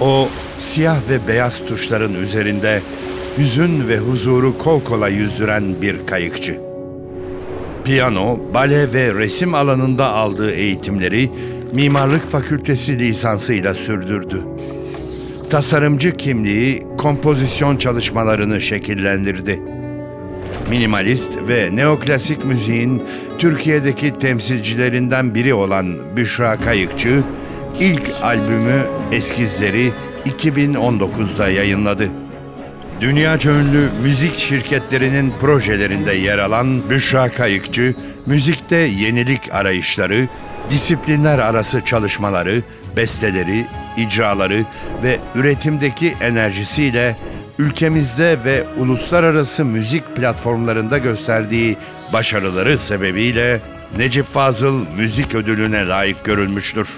O siyah ve beyaz tuşların üzerinde hüzün ve huzuru kol kola yüzdüren bir kayıkçı. Piyano, bale ve resim alanında aldığı eğitimleri Mimarlık Fakültesi lisansıyla sürdürdü. Tasarımcı kimliği kompozisyon çalışmalarını şekillendirdi. Minimalist ve neoklasik müziğin Türkiye'deki temsilcilerinden biri olan Büşra Kayıkçı, ilk albümü Eskizleri 2019'da yayınladı. Dünyaca ünlü müzik şirketlerinin projelerinde yer alan Büşra Kayıkçı, müzikte yenilik arayışları, disiplinler arası çalışmaları, besteleri, icraları ve üretimdeki enerjisiyle ülkemizde ve uluslararası müzik platformlarında gösterdiği başarıları sebebiyle Necip Fazıl Müzik Ödülü'ne layık görülmüştür.